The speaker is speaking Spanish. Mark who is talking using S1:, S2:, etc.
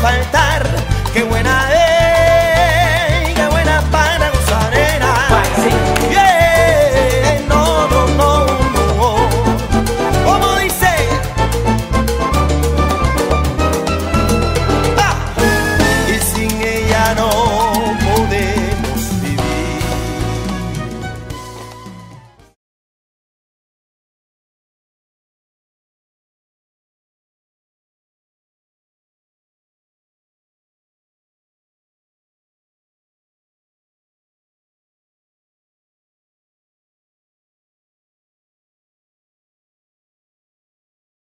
S1: faltar. Qué buena